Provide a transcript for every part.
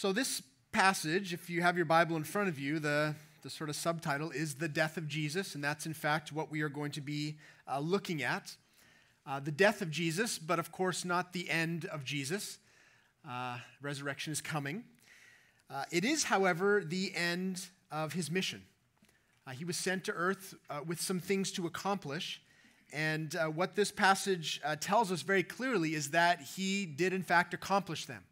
So, this passage, if you have your Bible in front of you, the, the sort of subtitle is The Death of Jesus, and that's in fact what we are going to be uh, looking at. Uh, the death of Jesus, but of course not the end of Jesus. Uh, resurrection is coming. Uh, it is, however, the end of his mission. Uh, he was sent to earth uh, with some things to accomplish. And what this passage tells us very clearly is that he did, in fact, accomplish them.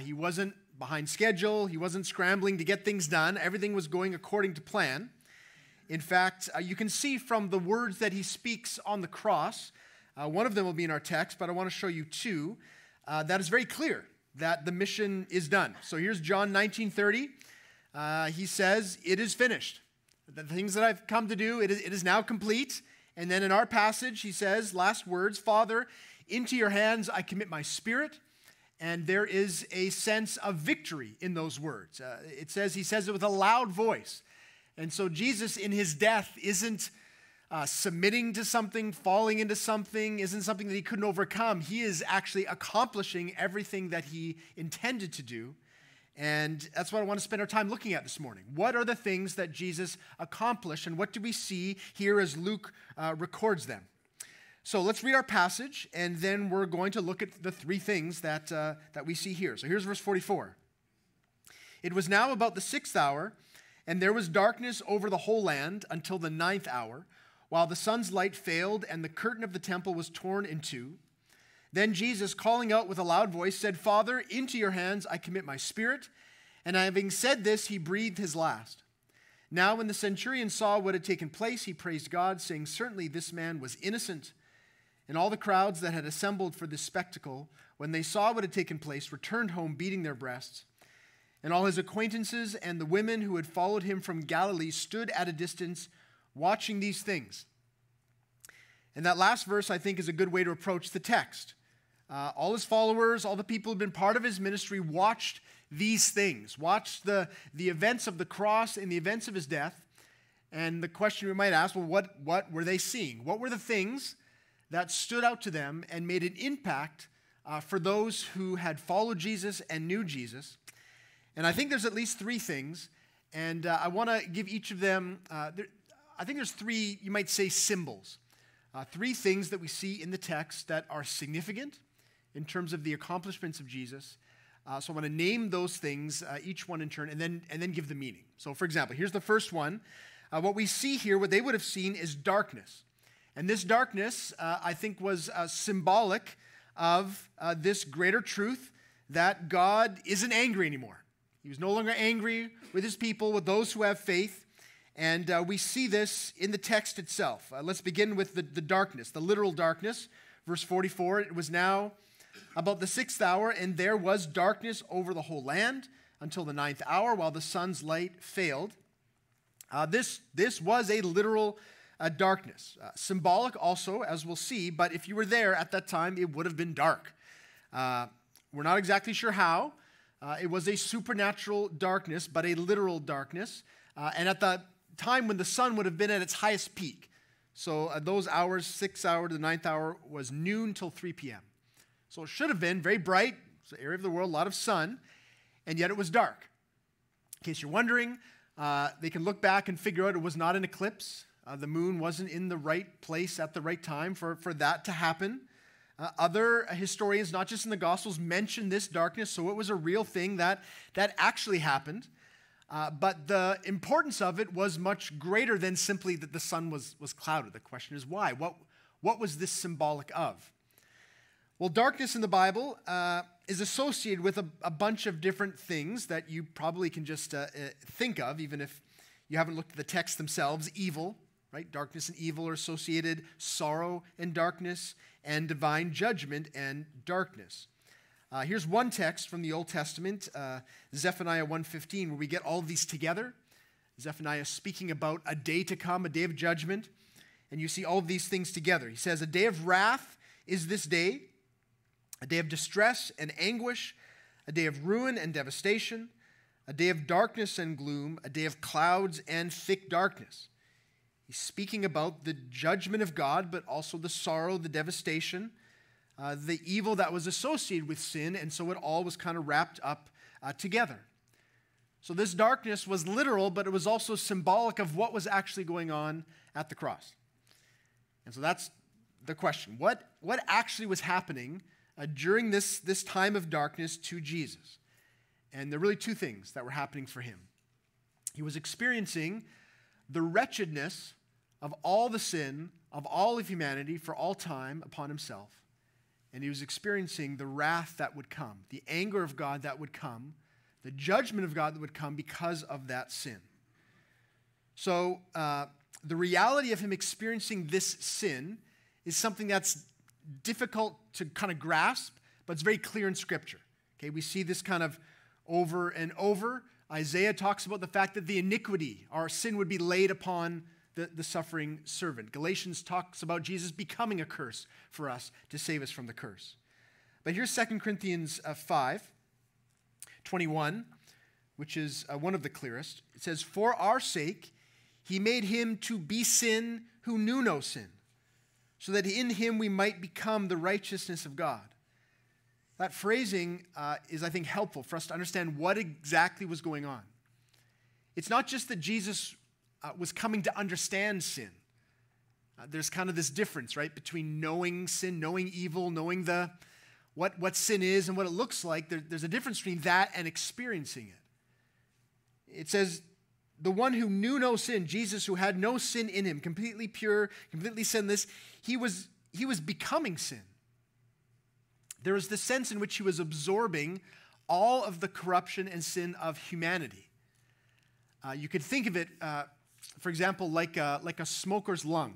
he wasn't behind schedule. He wasn't scrambling to get things done. Everything was going according to plan. In fact, uh, you can see from the words that he speaks on the cross, uh, one of them will be in our text, but I want to show you two. Uh, that is very clear that the mission is done. So here's John 19 30. Uh, he says, It is finished. The things that I've come to do, it is, it is now complete. And then in our passage, he says, last words, Father, into your hands I commit my spirit. And there is a sense of victory in those words. Uh, it says, he says it with a loud voice. And so Jesus, in his death, isn't uh, submitting to something, falling into something, isn't something that he couldn't overcome. He is actually accomplishing everything that he intended to do. And that's what I want to spend our time looking at this morning. What are the things that Jesus accomplished, and what do we see here as Luke uh, records them? So let's read our passage, and then we're going to look at the three things that, uh, that we see here. So here's verse 44. It was now about the sixth hour, and there was darkness over the whole land until the ninth hour, while the sun's light failed and the curtain of the temple was torn in two. Then Jesus, calling out with a loud voice, said, Father, into your hands I commit my spirit. And having said this, he breathed his last. Now, when the centurion saw what had taken place, he praised God, saying, Certainly this man was innocent. And all the crowds that had assembled for this spectacle, when they saw what had taken place, returned home beating their breasts. And all his acquaintances and the women who had followed him from Galilee stood at a distance watching these things. And that last verse, I think, is a good way to approach the text. Uh, all his followers, all the people who had been part of his ministry, watched these things, watched the, the events of the cross and the events of his death. And the question we might ask well, what, what were they seeing? What were the things that stood out to them and made an impact uh, for those who had followed Jesus and knew Jesus. And I think there's at least three things, and uh, I want to give each of them, uh, there, I think there's three, you might say, symbols. Uh, three things that we see in the text that are significant in terms of the accomplishments of Jesus. Uh, so I want to name those things, uh, each one in turn, and then, and then give the meaning. So, for example, here's the first one. what we see here, what they would have seen is darkness. And this darkness, uh, I think, was uh, symbolic of uh, this greater truth that God isn't angry anymore. He was no longer angry with his people, with those who have faith. And uh, we see this in the text itself. Uh, let's begin with the, the darkness, the literal darkness. Verse 44 It was now about the sixth hour, and there was darkness over the whole land until the ninth hour, while the sun's light failed. Uh, this, this was a literal uh, darkness. Uh, symbolic also, as we'll see, but if you were there at that time, it would have been dark. Uh, we're not exactly sure how. Uh, it was a supernatural darkness, but a literal darkness. Uh, and at the time when the sun would have been at its highest peak. So uh, those hours, six hour to the ninth hour, was noon till 3 p.m. So it should have been very bright, it's the area of the world, a lot of sun, and yet it was dark. In case you're wondering, they can look back and figure out it was not an eclipse. Uh, the moon wasn't in the right place at the right time for, for that to happen. Uh, other historians, not just in the Gospels, mention this darkness, so it was a real thing that, that actually happened. Uh, but the importance of it was much greater than simply that the sun was, was clouded. The question is why? What, what was this symbolic of? Well, darkness in the Bible uh, is associated with a, a, bunch of different things that you probably can just uh, uh, think of, even if you haven't looked at the text themselves evil, right? Darkness and evil are associated, sorrow and darkness, and divine judgment and darkness. Uh, here's one text from the Old Testament, uh, Zephaniah 1:15, where we get all these together. Zephaniah speaking about a day to come, a day of judgment, and you see all these things together. He says, "A day of wrath is this day, a day of distress and anguish, a day of ruin and devastation, a day of darkness and gloom, a day of clouds and thick darkness." He's speaking about the judgment of God, but also the sorrow, the devastation, uh, the evil that was associated with sin. And so it all was kind of wrapped up uh, together. So this darkness was literal, but it was also symbolic of what was actually going on at the cross. And so that's the question. What, what actually was happening uh, during this, this time of darkness to Jesus? And there are really two things that were happening for him. He was experiencing the wretchedness of all the sin of all of humanity for all time upon himself. And he was experiencing the wrath that would come, the anger of God that would come, the judgment of God that would come because of that sin. So, uh, the reality of him experiencing this sin is something that's difficult to kind of grasp, but it's very clear in Scripture. Okay, we see this kind of over and over. Isaiah talks about the fact that the iniquity, our sin, would be laid upon the, the suffering servant. Galatians talks about Jesus becoming a curse for us to save us from the curse. But here's 2 Corinthians uh, 5 21, which is uh, one of the clearest. It says, For our sake, he made him to be sin who knew no sin, so that in him we might become the righteousness of God. That phrasing uh, is, I think, helpful for us to understand what exactly was going on. It's not just that Jesus uh, was coming to understand sin. Uh, there's kind of this difference, right, between knowing sin, knowing evil, knowing the what, what sin is and what it looks like. There, there's a difference between that and experiencing it. It says, the one who knew no sin, Jesus, who had no sin in him, completely pure, completely sinless, he was, he was becoming sin. There was the sense in which he was absorbing all of the corruption and sin of humanity. Uh, you could think of it uh, for example, like a, like a smoker's lung,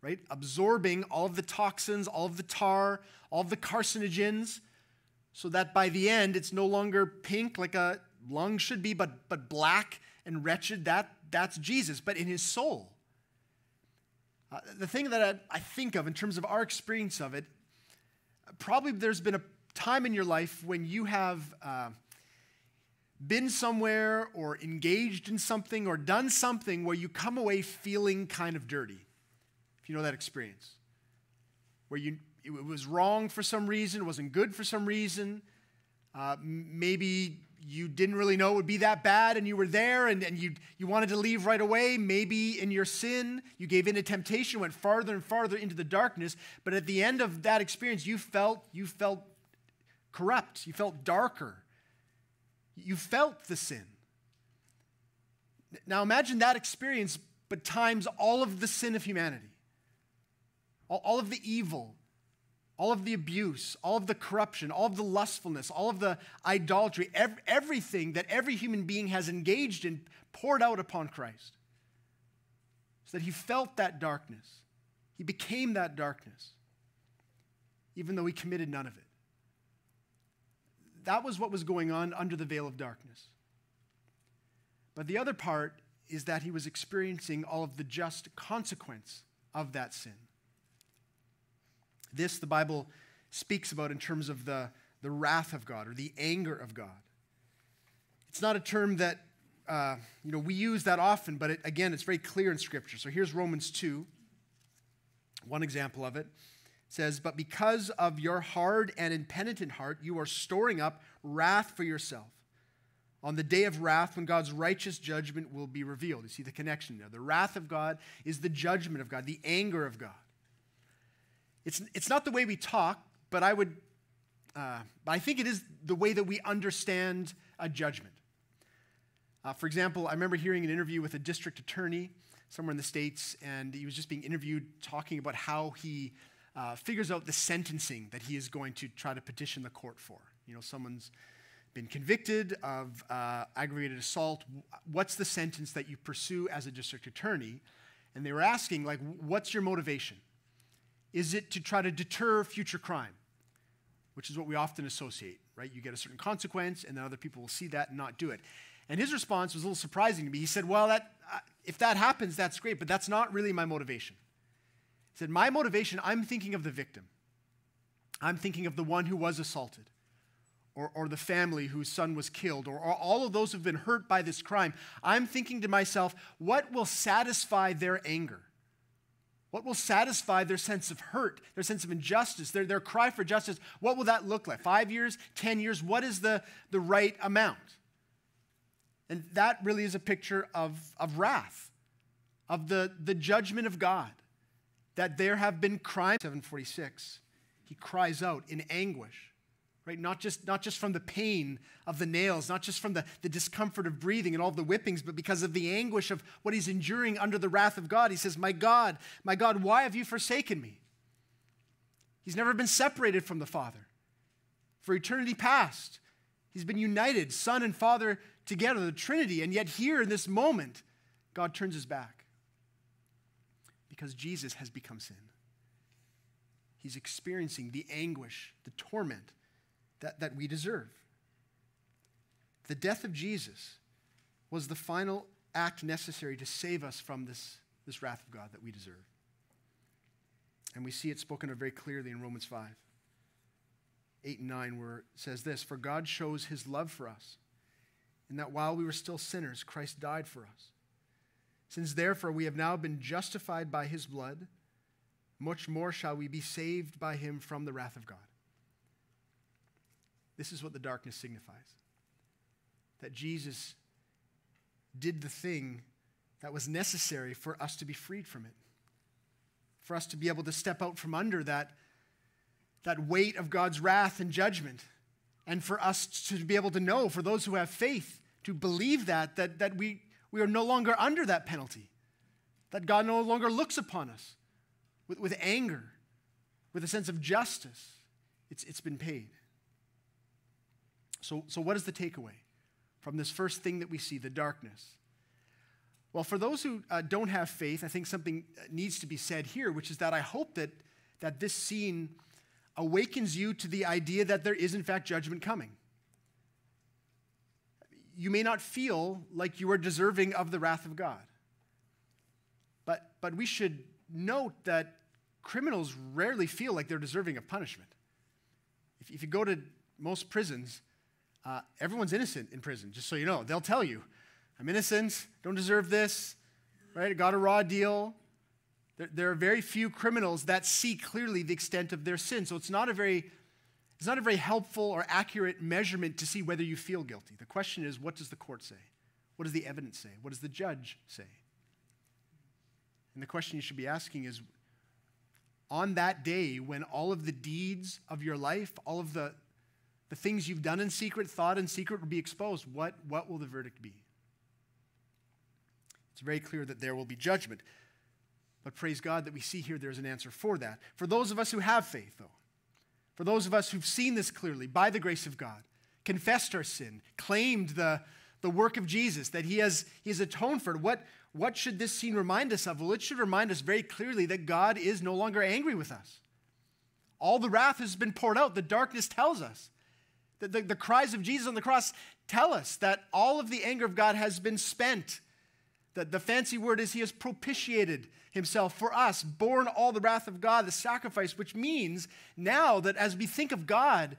right? Absorbing all of the toxins, all of the tar, all of the carcinogens, so that by the end it's no longer pink like a lung should be, but, but black and wretched. That, that's Jesus, but in his soul. Uh, the thing that I, I think of in terms of our experience of it, probably there's been a time in your life when you have. Uh, been somewhere or engaged in something or done something where you come away feeling kind of dirty. If you know that experience, where you, it was wrong for some reason, it wasn't good for some reason. Uh, maybe you didn't really know it would be that bad and you were there and, and you, you wanted to leave right away. Maybe in your sin, you gave in to temptation, went farther and farther into the darkness. But at the end of that experience, you felt, you felt corrupt, you felt darker. You felt the sin. Now imagine that experience, but times all of the sin of humanity, all, all of the evil, all of the abuse, all of the corruption, all of the lustfulness, all of the idolatry, ev- everything that every human being has engaged in poured out upon Christ. So that he felt that darkness. He became that darkness, even though he committed none of it that was what was going on under the veil of darkness. But the other part is that he was experiencing all of the just consequence of that sin. This, the Bible speaks about in terms of the, the wrath of God or the anger of God. It's not a term that uh, you know we use that often, but it, again, it's very clear in Scripture. So here's Romans 2, one example of it says, But because of your hard and impenitent heart, you are storing up wrath for yourself on the day of wrath when God's righteous judgment will be revealed. You see the connection there. The wrath of God is the judgment of God, the anger of God. It's, it's not the way we talk, but I would, uh, I think it is the way that we understand a judgment. Uh, for example, I remember hearing an interview with a district attorney somewhere in the States, and he was just being interviewed talking about how he uh, figures out the sentencing that he is going to try to petition the court for. You know, someone's been convicted of uh, aggravated assault. What's the sentence that you pursue as a district attorney? And they were asking, like, what's your motivation? Is it to try to deter future crime? Which is what we often associate, right? You get a certain consequence, and then other people will see that and not do it. And his response was a little surprising to me. He said, Well, that, uh, if that happens, that's great, but that's not really my motivation. He said, My motivation, I'm thinking of the victim. I'm thinking of the one who was assaulted, or, or the family whose son was killed, or, or all of those who've been hurt by this crime. I'm thinking to myself, what will satisfy their anger? What will satisfy their sense of hurt, their sense of injustice, their, their cry for justice? What will that look like? Five years, 10 years? What is the, the right amount? And that really is a picture of, of wrath, of the, the judgment of God, that there have been crimes. 746, he cries out in anguish right? Not just, not just from the pain of the nails, not just from the, the discomfort of breathing and all the whippings, but because of the anguish of what he's enduring under the wrath of God. He says, My God, my God, why have you forsaken me? He's never been separated from the Father. For eternity past, he's been united, Son and Father together, the Trinity. And yet, here in this moment, God turns his back because Jesus has become sin. He's experiencing the anguish, the torment that, that we deserve. The death of Jesus was the final act necessary to save us from this, this wrath of God that we deserve. And we see it spoken of very clearly in Romans 5, 8 and 9, where it says this For God shows his love for us, in that while we were still sinners, Christ died for us. Since therefore we have now been justified by his blood, much more shall we be saved by him from the wrath of God. This is what the darkness signifies. That Jesus did the thing that was necessary for us to be freed from it, for us to be able to step out from under that, that weight of God's wrath and judgment, and for us to be able to know, for those who have faith, to believe that, that, that we, we are no longer under that penalty, that God no longer looks upon us with, with anger, with a sense of justice. It's, it's been paid. So, so what is the takeaway from this first thing that we see, the darkness? Well, for those who uh, don't have faith, I think something uh, needs to be said here, which is that I hope that, that this scene awakens you to the idea that there is, in fact, judgment coming. You may not feel like you are deserving of the wrath of God, but, but we should note that criminals rarely feel like they're deserving of punishment. If, if you go to most prisons, uh, everyone's innocent in prison, just so you know. They'll tell you, I'm innocent, don't deserve this, right? got a raw deal. There, there are very few criminals that see clearly the extent of their sin. So it's not a very it's not a very helpful or accurate measurement to see whether you feel guilty. The question is, what does the court say? What does the evidence say? What does the judge say? And the question you should be asking is on that day when all of the deeds of your life, all of the, the things you've done in secret, thought in secret, will be exposed. What, what will the verdict be? It's very clear that there will be judgment. But praise God that we see here there's an answer for that. For those of us who have faith, though, for those of us who've seen this clearly by the grace of God, confessed our sin, claimed the, the work of Jesus, that he has, he has atoned for it, what, what should this scene remind us of? Well, it should remind us very clearly that God is no longer angry with us. All the wrath has been poured out. The darkness tells us. The, the, the, cries of Jesus on the cross tell us that all of the anger of God has been spent. That the fancy word is he has propitiated himself for us, borne all the wrath of God, the sacrifice, which means now that as we think of God,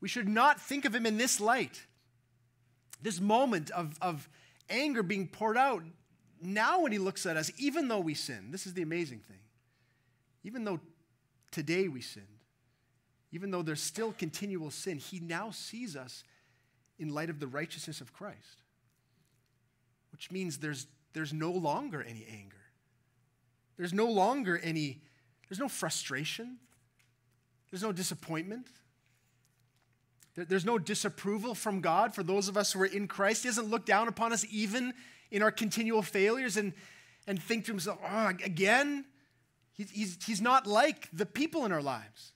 we should not think of him in this light. This moment of, of anger being poured out, now when he looks at us, even though we sin, this is the amazing thing. Even though today we sin, even though there's still continual sin, he now sees us in light of the righteousness of Christ, which means there's, there's no longer any anger. There's no longer any, there's no frustration. There's no disappointment. there's no disapproval from God for those of us who are in Christ. He doesn't look down upon us even in our continual failures and, and think to himself, oh, again? He's, he's, he's not like the people in our lives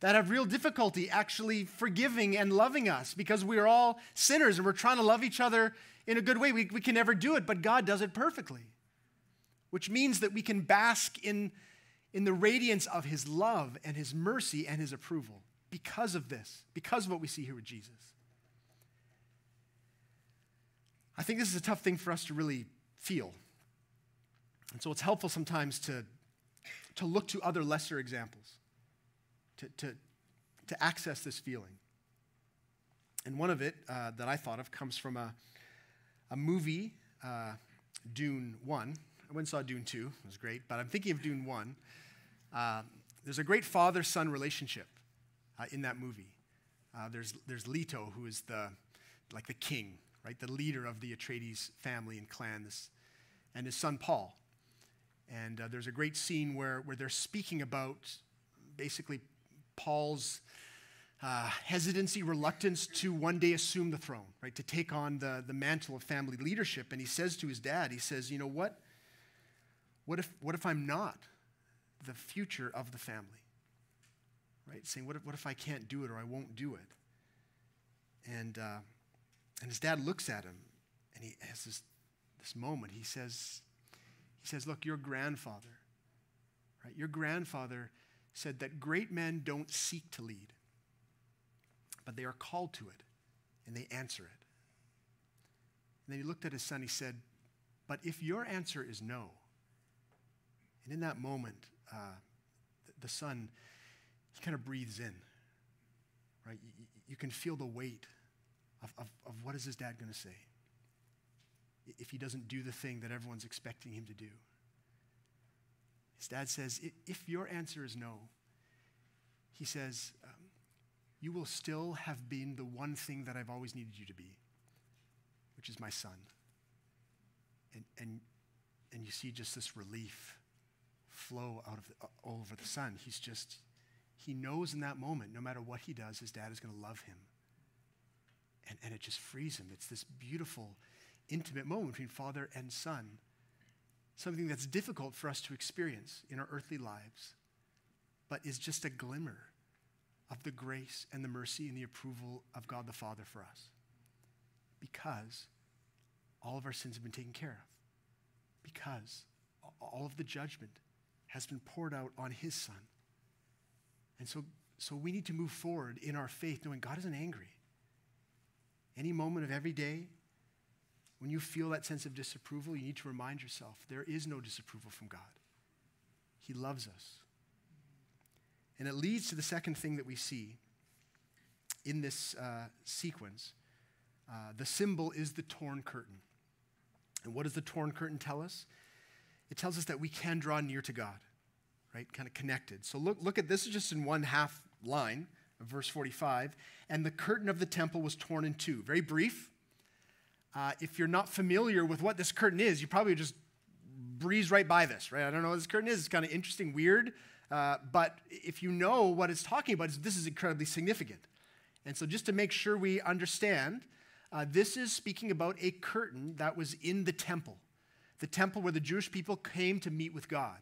that have real difficulty actually forgiving and loving us because we are all sinners and we're trying to love each other in a good way. We, we can never do it, but God does it perfectly, which means that we can bask in, in the radiance of His love and His mercy and His approval because of this, because of what we see here with Jesus. I think this is a tough thing for us to really feel. And so it's helpful sometimes to, to look to other lesser examples to, to, to access this feeling. And one of it uh, that I thought of comes from a, a movie, uh, Dune 1, I went and saw Dune 2. It was great, but I'm thinking of Dune 1. Uh, there's a great father son relationship uh, in that movie. Uh, there's, there's Leto, who is the, like the king, right? The leader of the Atreides family and clan, this, and his son Paul. And uh, there's a great scene where, where they're speaking about basically Paul's uh, hesitancy, reluctance to one day assume the throne, right? To take on the, the mantle of family leadership. And he says to his dad, he says, You know what? What if, what if I'm not the future of the family? Right? Saying, What if, what if I can't do it or I won't do it? And, uh, and his dad looks at him and he has this, this moment. He says, he says, Look, your grandfather, right? Your grandfather said that great men don't seek to lead but they are called to it and they answer it. And then he looked at his son, he said, But if your answer is no, and in that moment, uh, the son, he kind of breathes in, right? You, you can feel the weight of, of, of what is his dad going to say if he doesn't do the thing that everyone's expecting him to do. His dad says, If your answer is no, he says, um, you will still have been the one thing that I've always needed you to be, which is my son. And, and, and you see just this relief flow out of the, all over the son. He's just, he knows in that moment, no matter what he does, his dad is going to love him. And, and it just frees him. It's this beautiful, intimate moment between father and son, something that's difficult for us to experience in our earthly lives, but is just a glimmer of the grace and the mercy and the approval of God the Father for us. Because all of our sins have been taken care of. Because all of the judgment has been poured out on His Son. And so, so we need to move forward in our faith knowing God isn't angry. Any moment of every day, when you feel that sense of disapproval, you need to remind yourself there is no disapproval from God. He loves us. And it leads to the second thing that we see in this uh, sequence. Uh, the symbol is the torn curtain. And what does the torn curtain tell us? It tells us that we can draw near to God, right? Kind of connected. So look, look at this is just in one half line of verse 45. And the curtain of the temple was torn in two. Very brief. Uh, if you're not familiar with what this curtain is, you probably just breeze right by this, right? I don't know what this curtain is. It's kind of interesting, weird. Uh, but if you know what it's talking about, this is incredibly significant. And so, just to make sure we understand, uh, this is speaking about a curtain that was in the temple, the temple where the Jewish people came to meet with God.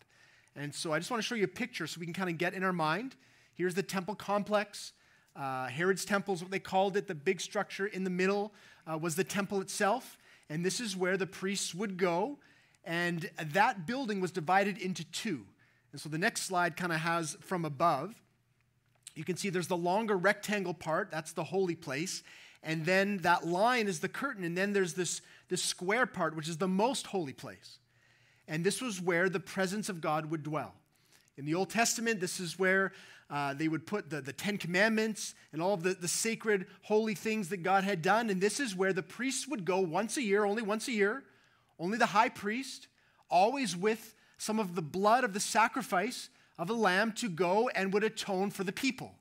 And so, I just want to show you a picture so we can kind of get in our mind. Here's the temple complex. Uh, Herod's temple is what they called it. The big structure in the middle uh, was the temple itself. And this is where the priests would go. And that building was divided into two. And so the next slide kind of has from above, you can see there's the longer rectangle part, that's the holy place. And then that line is the curtain. And then there's this, this square part, which is the most holy place. And this was where the presence of God would dwell. In the Old Testament, this is where uh, they would put the, the Ten Commandments and all of the, the sacred, holy things that God had done. And this is where the priests would go once a year, only once a year, only the high priest, always with some of the blood of the sacrifice of a lamb to go and would atone for the people.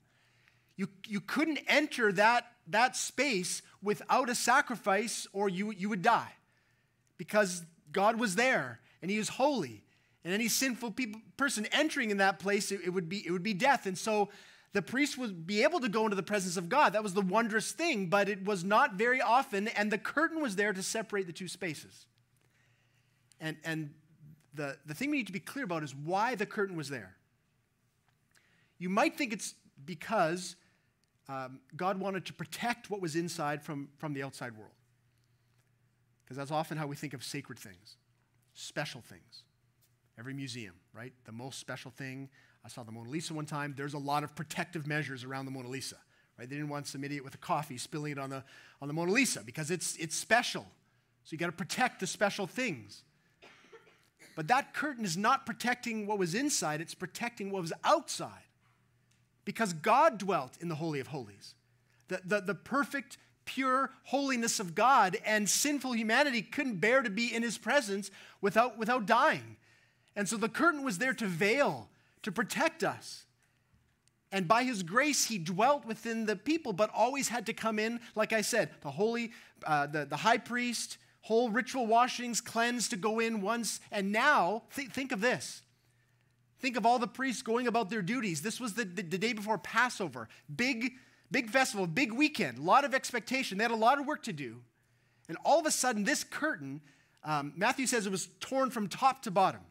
You, you couldn't enter that, that space without a sacrifice or you, you would die because God was there and he is holy. And any sinful people, person entering in that place, it, it, would be, it would be death. And so the priest would be able to go into the presence of God. That was the wondrous thing, but it was not very often, and the curtain was there to separate the two spaces. And, and the, the thing we need to be clear about is why the curtain was there. You might think it's because um, God wanted to protect what was inside from, from the outside world. Because that's often how we think of sacred things, special things. Every museum, right? The most special thing. I saw the Mona Lisa one time. There's a lot of protective measures around the Mona Lisa, right? They didn't want some idiot with a coffee spilling it on the, on the Mona Lisa because it's, it's special. So you got to protect the special things. But that curtain is not protecting what was inside, it's protecting what was outside. Because God dwelt in the Holy of Holies. The, the, the perfect, pure holiness of God, and sinful humanity couldn't bear to be in his presence without, without dying. And so the curtain was there to veil, to protect us. And by his grace, he dwelt within the people, but always had to come in, like I said, the holy, uh, the, the high priest, whole ritual washings, cleansed to go in once. And now, th- think of this. Think of all the priests going about their duties. This was the, the, the day before Passover. Big, big festival, big weekend, a lot of expectation. They had a lot of work to do. And all of a sudden, this curtain, um, Matthew says it was torn from top to bottom,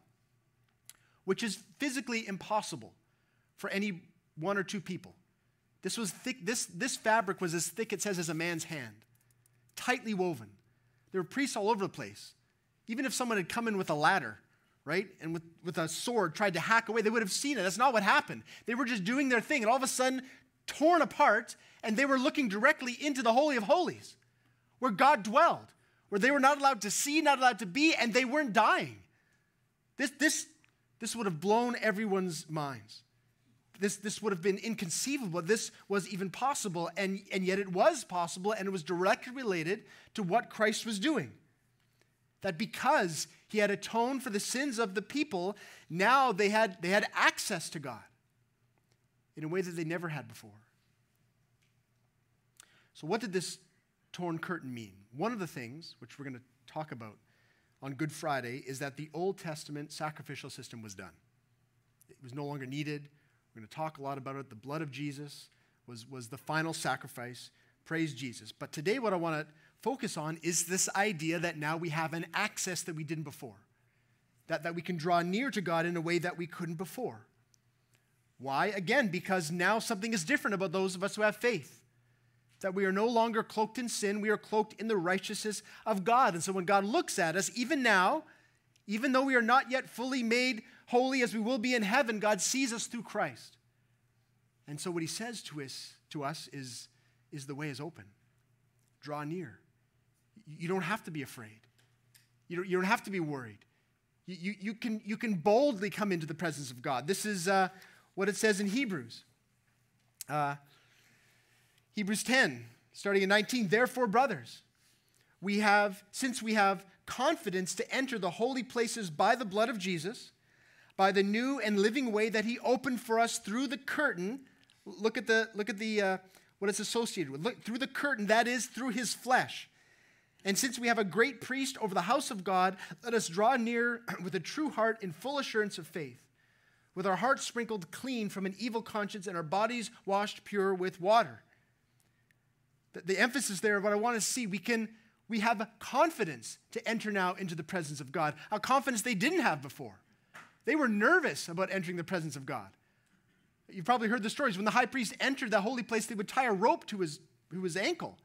which is physically impossible for any one or two people. This was thick, this, this fabric was as thick, it says, as a man's hand, tightly woven. There were priests all over the place. Even if someone had come in with a ladder, right, and with, with a sword tried to hack away, they would have seen it. That's not what happened. They were just doing their thing, and all of a sudden, torn apart, and they were looking directly into the Holy of Holies, where God dwelled, where they were not allowed to see, not allowed to be, and they weren't dying. This, this, this would have blown everyone's minds. This, this would have been inconceivable. This was even possible, and, and yet it was possible, and it was directly related to what Christ was doing. That because he had atoned for the sins of the people, now they had, they had access to God in a way that they never had before. So, what did this torn curtain mean? One of the things, which we're going to talk about on Good Friday, is that the Old Testament sacrificial system was done. It was no longer needed. We're going to talk a lot about it. The blood of Jesus was, was the final sacrifice. Praise Jesus. But today, what I want to focus on is this idea that now we have an access that we didn't before, that, that we can draw near to God in a way that we couldn't before. Why? Again, because now something is different about those of us who have faith. That we are no longer cloaked in sin, we are cloaked in the righteousness of God. And so when God looks at us, even now, even though we are not yet fully made holy as we will be in heaven, God sees us through Christ. And so what he says to us, to us is, is the way is open. Draw near. You don't have to be afraid. You don't, you don't have to be worried. You, you, you, can, you can boldly come into the presence of God. This is uh, what it says in Hebrews. Uh, Hebrews 10, starting in 19. Therefore, brothers, we have, since we have confidence to enter the holy places by the blood of Jesus, by the new and living way that he opened for us through the curtain. Look at the look at the uh, what it's associated with. Look through the curtain that is through his flesh. And since we have a great priest over the house of God, let us draw near with a true heart in full assurance of faith, with our hearts sprinkled clean from an evil conscience and our bodies washed pure with water. The, the emphasis there of what I want to see, we can we have confidence to enter now into the presence of God, a confidence they didn't have before. They were nervous about entering the presence of God. You've probably heard the stories. When the high priest entered the holy place, they would tie a rope to his, to his ankle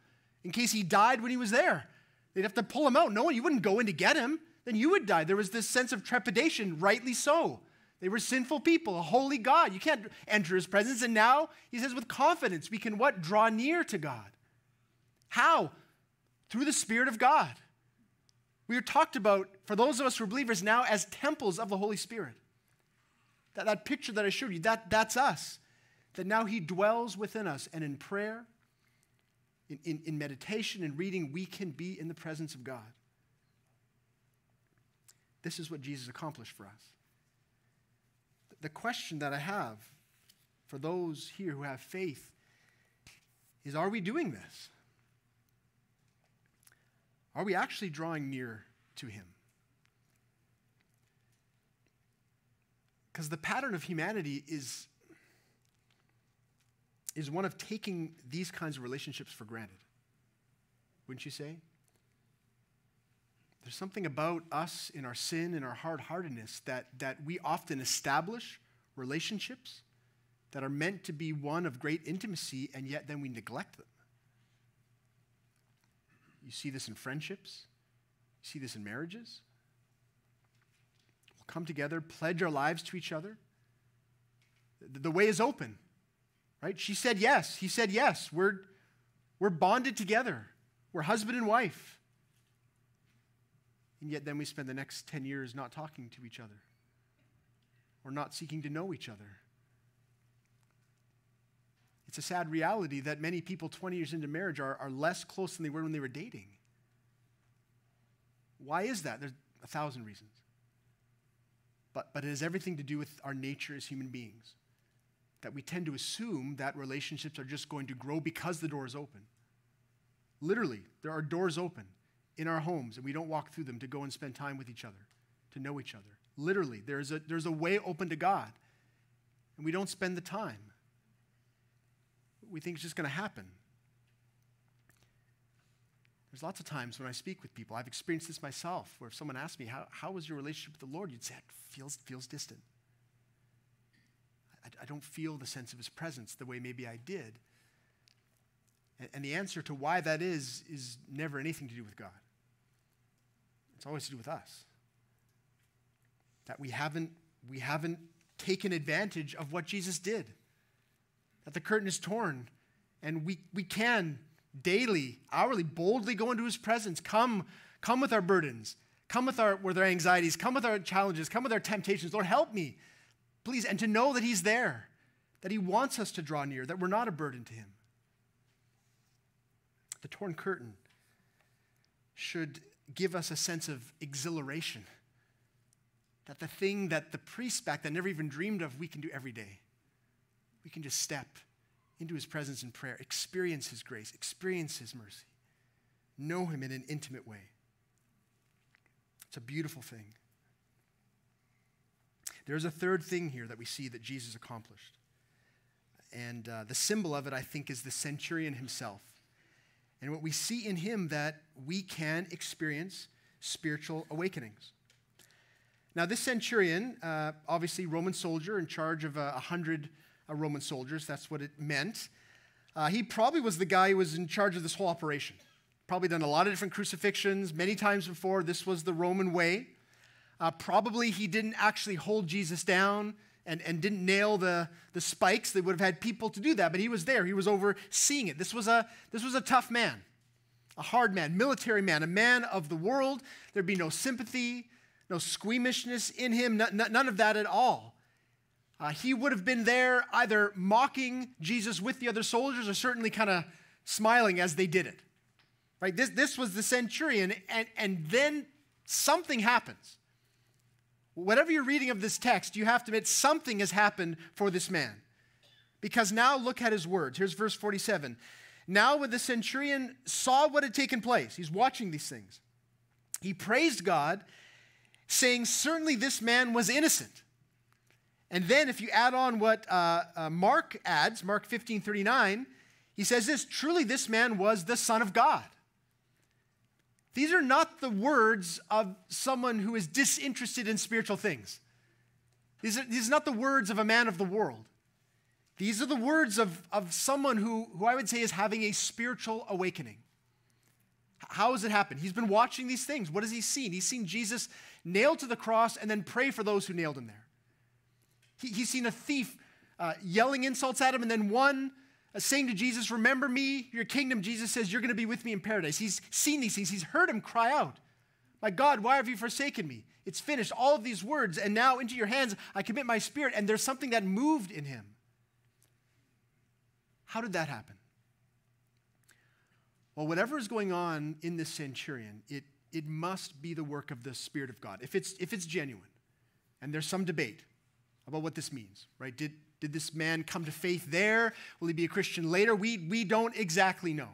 in case he died when he was there. They'd have to pull him out. No one, you wouldn't go in to get him. Then you would die. There was this sense of trepidation, rightly so. They were sinful people, a holy God. You can't enter his presence. And now, he says, with confidence, we can what? Draw near to God. How? Through the Spirit of God. We are talked about, for those of us who are believers now, as temples of the Holy Spirit. That, that picture that I showed you, that, that's us. That now He dwells within us. And in prayer, in, in, in meditation and reading, we can be in the presence of God. This is what Jesus accomplished for us. The question that I have for those here who have faith is are we doing this? Are we actually drawing near to Him? Because the pattern of humanity is, is one of taking these kinds of relationships for granted. Wouldn't you say? There's something about us in our sin and our hard heartedness that, that we often establish relationships that are meant to be one of great intimacy, and yet then we neglect them. You see this in friendships, you see this in marriages. We'll come together, pledge our lives to each other. The, way is open, right? She said yes. He said yes. We're, we're bonded together, we're husband and wife. And yet, then we spend the next 10 years not talking to each other or not seeking to know each other. It's a sad reality that many people 20 years into marriage are, are less close than they were when they were dating. Why is that? There's a thousand reasons. But, but it has everything to do with our nature as human beings. That we tend to assume that relationships are just going to grow because the door is open. Literally, there are doors open in our homes, and we don't walk through them to go and spend time with each other, to know each other. Literally, there's a, there's a way open to God, and we don't spend the time. We think it's just going to happen. There's lots of times when I speak with people, I've experienced this myself, where if someone asks me, How, how was your relationship with the Lord? You'd say, It feels, feels distant. I, I don't feel the sense of His presence the way maybe I did. And, and the answer to why that is, is never anything to do with God, it's always to do with us. That we haven't, we haven't taken advantage of what Jesus did, that the curtain is torn, and we, we can daily, hourly, boldly go into his presence. Come, come with our burdens. Come with our, with our anxieties. Come with our challenges. Come with our temptations. Lord, help me, please. And to know that he's there, that he wants us to draw near, that we're not a burden to him. The torn curtain should give us a sense of exhilaration. That the thing that the priest back then never even dreamed of, we can do every day. We can just step into his presence in prayer, experience his grace, experience his mercy, know him in an intimate way. It's a beautiful thing. There's a third thing here that we see that Jesus accomplished. And uh, the symbol of it, I think, is the centurion himself. And what we see in him that we can experience spiritual awakenings. Now, this centurion, uh, obviously Roman soldier in charge of a hundred uh, Roman soldiers. That's what it meant. Uh, he probably was the guy who was in charge of this whole operation. Probably done a lot of different crucifixions many times before. This was the Roman way. Uh, probably he didn't actually hold Jesus down and, and didn't nail the, the spikes. They would have had people to do that, but he was there. He was overseeing it. This was a, this was a tough man, a hard man, military man, a man of the world. There'd be no sympathy, no squeamishness in him, none of that at all. Uh, he would have been there either mocking Jesus with the other soldiers or certainly kind of smiling as they did it. Right? This, this was the centurion, and, and then something happens. Whatever you're reading of this text, you have to admit something has happened for this man. Because now look at his words. Here's verse 47. Now, when the centurion saw what had taken place, he's watching these things, he praised God, saying, Certainly this man was innocent. And then if you add on what uh, uh, Mark adds, Mark 15 39, he says this truly, this man was the Son of God. These are not the words of someone who is disinterested in spiritual things. These are, these are not the words of a man of the world. These are the words of, of someone who, who I would say is having a spiritual awakening. How has it happened? He's been watching these things. What has he seen? He's seen Jesus nailed to the cross and then pray for those who nailed him there. He, he's seen a thief uh, yelling insults at him, and then one uh, saying to Jesus, Remember me, your kingdom. Jesus says, You're going to be with me in paradise. He's seen these things. He's heard him cry out, My God, why have you forsaken me? It's finished. All of these words, and now into your hands I commit my spirit. And there's something that moved in him. How did that happen? Well, whatever is going on in this centurion, it, it must be the work of the Spirit of God. If it's, if it's genuine, and there's some debate, about what this means, right? Did, did this man come to faith there? Will he be a Christian later? We, we don't exactly know.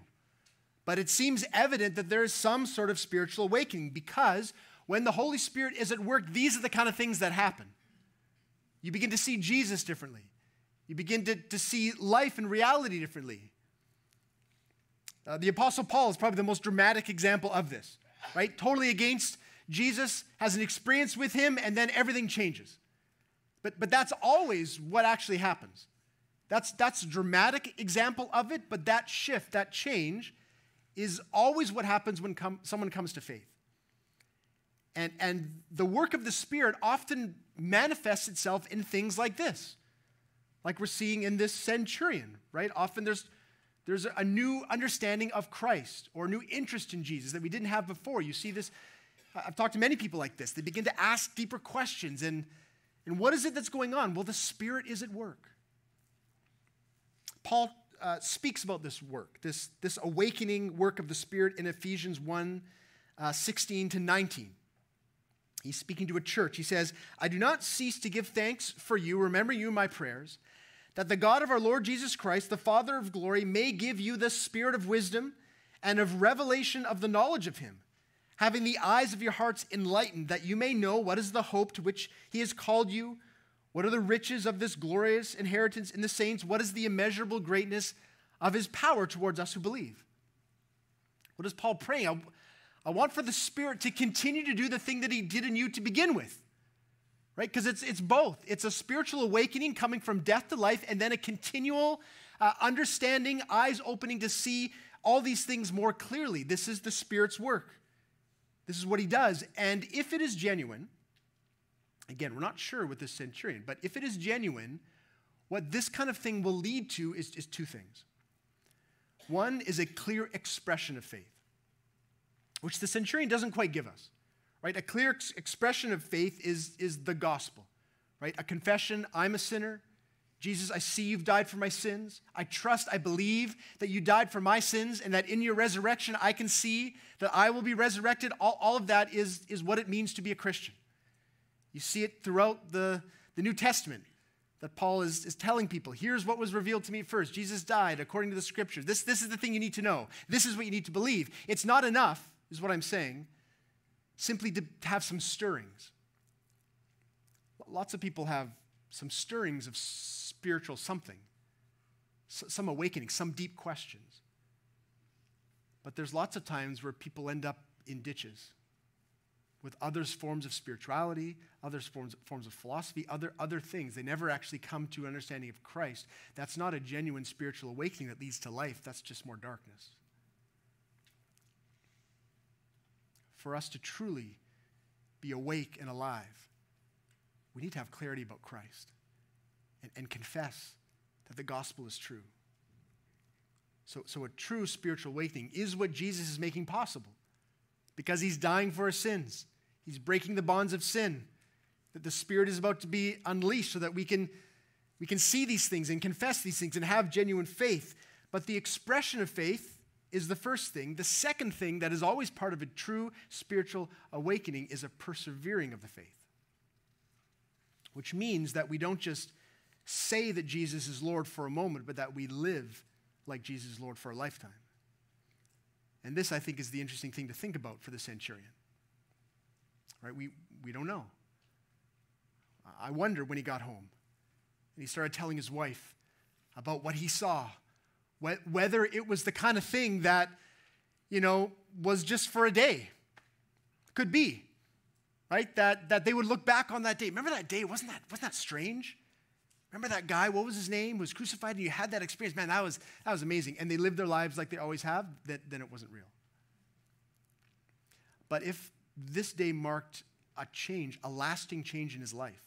But it seems evident that there is some sort of spiritual awakening because when the Holy Spirit is at work, these are the kind of things that happen. You begin to see Jesus differently, you begin to, to see life and reality differently. Uh, the Apostle Paul is probably the most dramatic example of this, right? Totally against Jesus, has an experience with him, and then everything changes. But, but that's always what actually happens. That's, that's a dramatic example of it, but that shift, that change, is always what happens when come, someone comes to faith. And, and the work of the Spirit often manifests itself in things like this, like we're seeing in this centurion, right? Often there's, there's a new understanding of Christ or a new interest in Jesus that we didn't have before. You see this, I've talked to many people like this. They begin to ask deeper questions and and what is it that's going on? Well, the Spirit is at work. Paul uh, speaks about this work, this, this awakening work of the Spirit in Ephesians 1 uh, 16 to 19. He's speaking to a church. He says, I do not cease to give thanks for you, remember you in my prayers, that the God of our Lord Jesus Christ, the Father of glory, may give you the spirit of wisdom and of revelation of the knowledge of him, having the eyes of your hearts enlightened, that you may know what is the hope to which he has called you, what are the riches of this glorious inheritance in the saints, what is the immeasurable greatness of his power towards us who believe. What is Paul praying? I, I want for the Spirit to continue to do the thing that he did in you to begin with right? Because it's, it's both. It's a spiritual awakening coming from death to life, and then a continual uh, understanding, eyes opening to see all these things more clearly. This is the Spirit's work. This is what he does. And if it is genuine, again, we're not sure with this centurion, but if it is genuine, what this kind of thing will lead to is, is two things. One is a clear expression of faith, which the centurion doesn't quite give us right? A clear ex- expression of faith is, is the gospel, right? A confession, I'm a sinner. Jesus, I see you've died for my sins. I trust, I believe that you died for my sins and that in your resurrection I can see that I will be resurrected. All, all of that is, is what it means to be a Christian. You see it throughout the, the New Testament that Paul is, is telling people here's what was revealed to me first. Jesus died according to the scriptures. This, this is the thing you need to know. This is what you need to believe. It's not enough, is what I'm saying, simply to have some stirrings. Lots of people have some stirrings of spiritual something, some awakening, some deep questions. But there's lots of times where people end up in ditches with other forms of spirituality, other forms, forms of philosophy, other, other things. They never actually come to an understanding of Christ. That's not a genuine spiritual awakening that leads to life, that's just more darkness. for us to truly be awake and alive, we need to have clarity about Christ and, and confess that the gospel is true. So, so, a true spiritual awakening is what Jesus is making possible because he's dying for our sins. He's breaking the bonds of sin. That the Spirit is about to be unleashed so that we can, we can see these things and confess these things and have genuine faith. But the expression of faith is the first thing. The second thing that is always part of a true spiritual awakening is a persevering of the faith, which means that we don't just say that Jesus is Lord for a moment, but that we live like Jesus is Lord for a lifetime. And this, I think, is the interesting thing to think about for the centurion. Right? We, we don't know. I wonder when he got home and he started telling his wife about what he saw whether it was the kind of thing that, you know, was just for a day. Could be, right? That, that they would look back on that day. Remember that day? Wasn't that, wasn't that strange? Remember that guy? What was his name? Was crucified and you had that experience. Man, that was, that was amazing. And they lived their lives like they always have, then, then it wasn't real. But if this day marked a change, a lasting change in his life,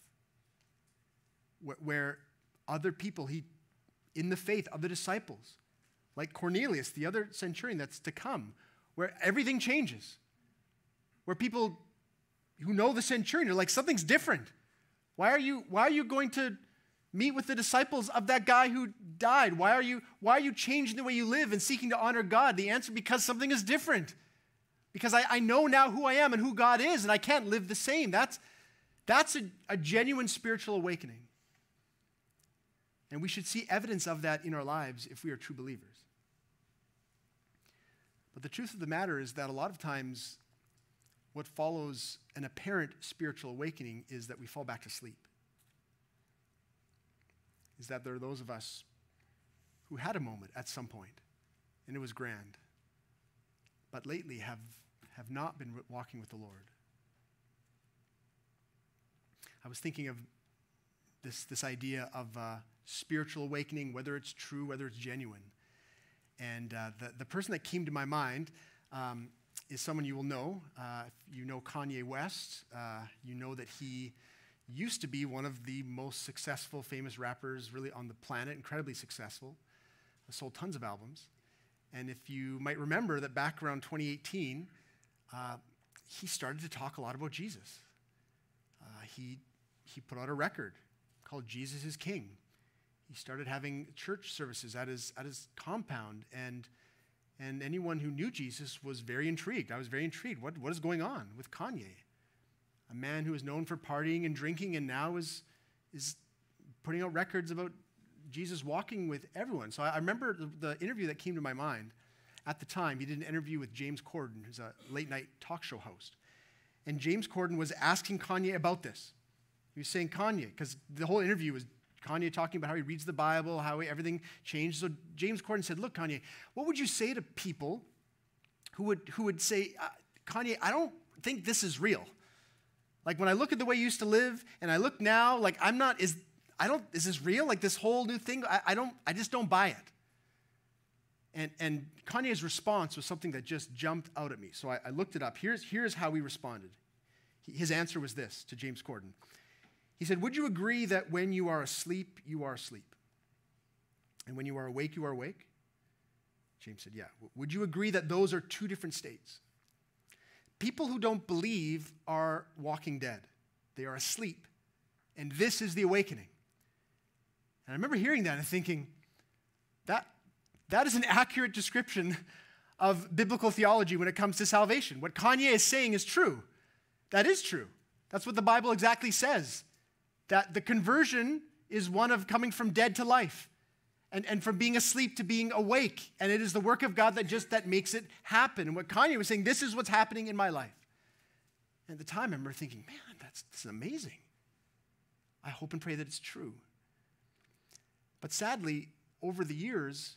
where, where other people, he in the faith other disciples, like Cornelius, the other centurion that's to come, where everything changes, where people who know the centurion are like, something's different. Why are you, why are you going to meet with the disciples of that guy who died? Why are you, why are you changing the way you live and seeking to honor God? The answer, because something is different. Because I, I know now who I am and who God is, and I can't live the same. That's, that's a, a genuine spiritual awakening. And we should see evidence of that in our lives if we are true believers. But the truth of the matter is that a lot of times, what follows an apparent spiritual awakening is that we fall back to sleep. Is that there are those of us who had a moment at some point, and it was grand, but lately have, have not been walking with the Lord. I was thinking of this, this idea of uh, spiritual awakening, whether it's true, whether it's genuine. And uh, the, the person that came to my mind um, is someone you will know. Uh, if you know Kanye West, uh, you know that he used to be one of the most successful, famous rappers really on the planet, incredibly successful, sold tons of albums. And if you might remember that back around 2018, uh, he started to talk a lot about Jesus. Uh, he, he put out a record called Jesus is King. he started having church services at his, at his compound. And, and anyone who knew Jesus was very intrigued. I was very intrigued. What, what is going on with Kanye? A man who is known for partying and drinking and now is, is putting out records about Jesus walking with everyone. So I, I remember the, the interview that came to my mind at the time. He did an interview with James Corden, who's a late night talk show host. And James Corden was asking Kanye about this. He was saying, Kanye, because the whole interview was Kanye talking about how he reads the Bible, how he, everything changed. So James Corden said, Look, Kanye, what would you say to people who would, who would say, uh, Kanye, I don't think this is real? Like when I look at the way you used to live and I look now, like I'm not, is, I don't, is this real? Like this whole new thing? I, I don't, I just don't buy it. And, and Kanye's response was something that just jumped out at me. So I, I looked it up. Here's, here's how he responded. His answer was this to James Corden. He said, Would you agree that when you are asleep, you are asleep? And when you are awake, you are awake? James said, Yeah. Would you agree that those are two different states? People who don't believe are walking dead, they are asleep. And this is the awakening. And I remember hearing that and thinking, that, that is an accurate description of biblical theology when it comes to salvation. What Kanye is saying is true. That is true. That's what the Bible exactly says. That the conversion is one of coming from dead to life and, and from being asleep to being awake. And it is the work of God that just that makes it happen. And what Kanye was saying, this is what's happening in my life. And at the time, I remember thinking, man, that's, that's amazing. I hope and pray that it's true. But sadly, over the years,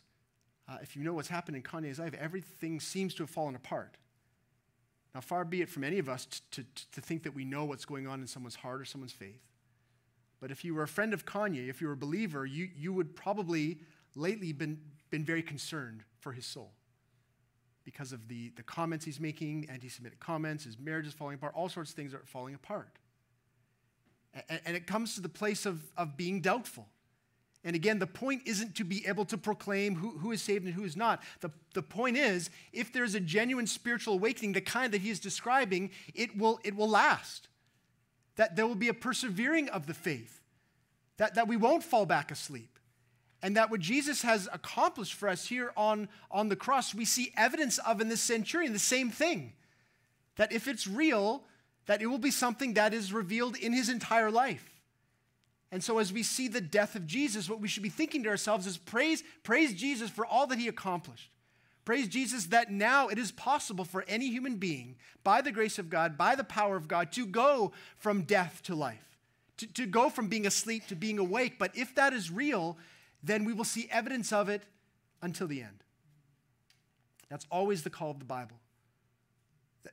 uh, if you know what's happened in Kanye's life, everything seems to have fallen apart. Now, far be it from any of us to, to, to think that we know what's going on in someone's heart or someone's faith. But if you were a friend of Kanye, if you were a believer, you, you would probably lately been, been very concerned for his soul because of the, the comments he's making, anti Semitic comments, his marriage is falling apart, all sorts of things are falling apart. And, and it comes to the place of, of being doubtful. And again, the point isn't to be able to proclaim who, who is saved and who is not. The, the point is, if there's a genuine spiritual awakening, the kind that he is describing, it will, it will last. That there will be a persevering of the faith, that, that we won't fall back asleep. And that what Jesus has accomplished for us here on, on the cross, we see evidence of in this centurion, the same thing. That if it's real, that it will be something that is revealed in his entire life. And so, as we see the death of Jesus, what we should be thinking to ourselves is praise, praise Jesus for all that he accomplished. Praise Jesus that now it is possible for any human being, by the grace of God, by the power of God, to go from death to life, to, to go from being asleep to being awake. But if that is real, then we will see evidence of it until the end. That's always the call of the Bible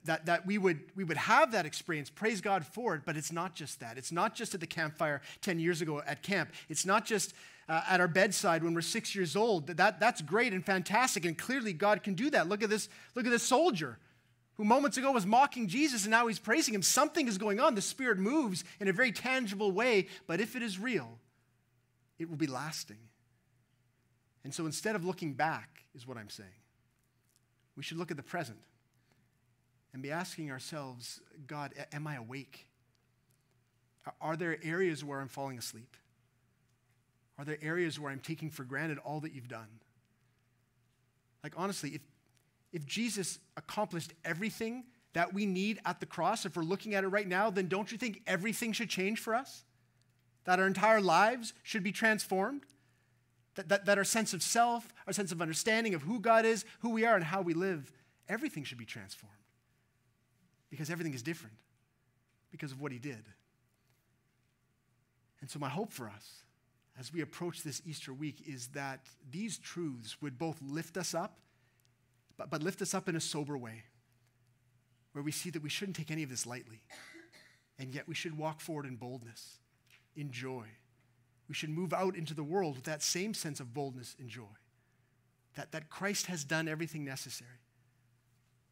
that, that we, would, we would have that experience. Praise God for it, but it's not just that. It's not just at the campfire 10 years ago at camp. It's not just uh, at our bedside when we're six years old. That, that's great and fantastic, and clearly God can do that. Look at this, look at this soldier who moments ago was mocking Jesus and now he's praising him. Something is going on. The Spirit moves in a very tangible way, but if it is real, it will be lasting. And so instead of looking back, is what I'm saying, we should look at the present and be asking ourselves God, am I awake? Are there areas where I'm falling asleep? Are there areas where I'm taking for granted all that you've done? Like, honestly, if, if Jesus accomplished everything that we need at the cross, if we're looking at it right now, then don't you think everything should change for us? That our entire lives should be transformed? That, that, that our sense of self, our sense of understanding of who God is, who we are, and how we live, everything should be transformed because everything is different because of what he did. And so, my hope for us as we approach this Easter week is that these truths would both lift us up, but, but lift us up in a sober way, where we see that we shouldn't take any of this lightly, and yet we should walk forward in boldness, in joy. We should move out into the world with that same sense of boldness and joy. That, that Christ has done everything necessary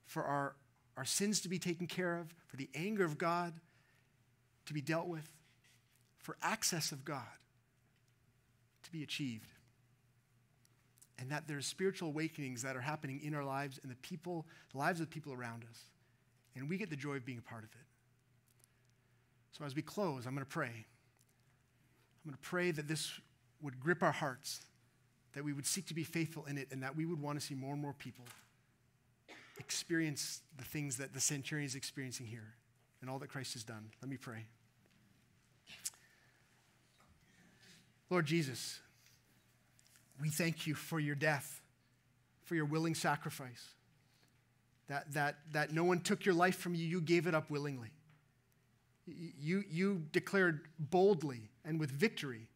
for our our sins to be taken care of, for the anger of God to be dealt with, for access of God to be achieved. And that there's spiritual awakenings that are happening in our lives and the people, the lives of the people around us. And we get the joy of being a part of it. So as we close, I'm going to pray. I'm going to pray that this would grip our hearts, that we would seek to be faithful in it, and that we would want to see more and more people experience the things that the centurion is experiencing here and all that Christ has done. Let me pray. Lord Jesus, we thank you for your death, for your willing sacrifice. That, that, that no one took your life from you, you gave it up willingly. You, you declared boldly and with victory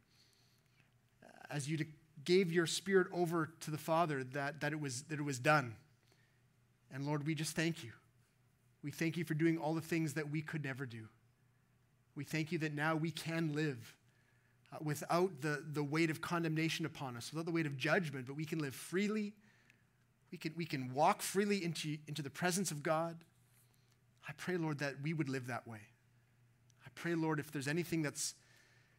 uh, as you de- gave your spirit over to the Father that, that, it was, that it was done. And Lord, we just thank you. We thank you for doing all the things that we could never do. We thank you that now we can live uh, without the, the weight of condemnation upon us, without the weight of judgment, but we can live freely. We can, we can walk freely into, into the presence of God. I pray, Lord, that we would live that way. I pray, Lord, if there's anything that's,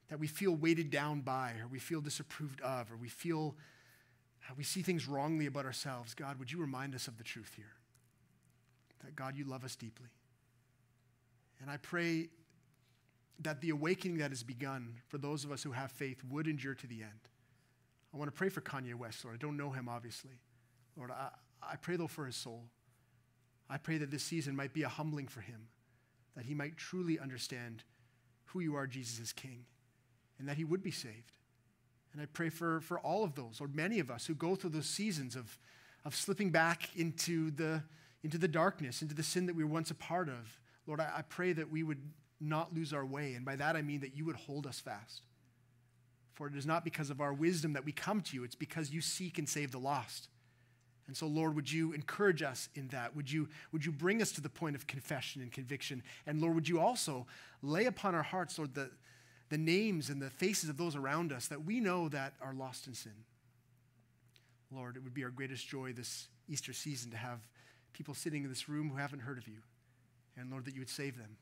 that we feel weighted down by, or we feel disapproved of, or we feel uh, we see things wrongly about ourselves, God, would you remind us of the truth here? That, God, you love us deeply. And I pray that the awakening that has begun for those of us who have faith would endure to the end. I want to pray for Kanye West, Lord. I don't know him, obviously. Lord, I, I pray, though, for his soul. I pray that this season might be a humbling for him, that he might truly understand who you are, Jesus, as King, and that he would be saved. And I pray for, for all of those, or many of us, who go through those seasons of, of slipping back into the, into the darkness, into the sin that we were once a part of. Lord, I, I pray that we would not lose our way. And by that I mean that you would hold us fast. For it is not because of our wisdom that we come to you, it's because you seek and save the lost. And so, Lord, would you encourage us in that? Would you, would you bring us to the point of confession and conviction? And Lord, would you also lay upon our hearts, Lord, the, the names and the faces of those around us that we know that are lost in sin? Lord, it would be our greatest joy this Easter season to have people sitting in this room who haven't heard of you. And Lord, that you would save them.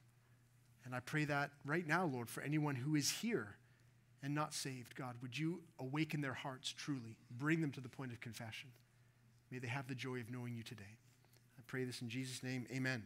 And I pray that right now, Lord, for anyone who is here and not saved, God, would you awaken their hearts truly, bring them to the point of confession. May they have the joy of knowing you today. I pray this in Jesus' name. Amen.